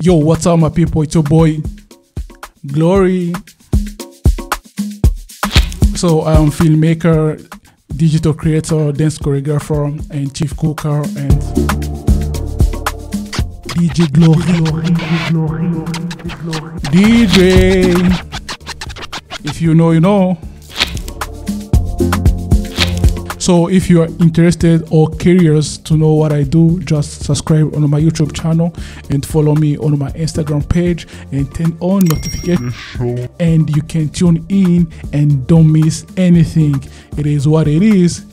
Yo, what's up, my people? It's your boy Glory. So I'm filmmaker, digital creator, dance choreographer, and chief cooker, and DJ Glory. DJ. If you know, you know. So if you are interested or curious to know what I do, just subscribe on my YouTube channel and follow me on my Instagram page and turn on notifications and you can tune in and don't miss anything. It is what it is.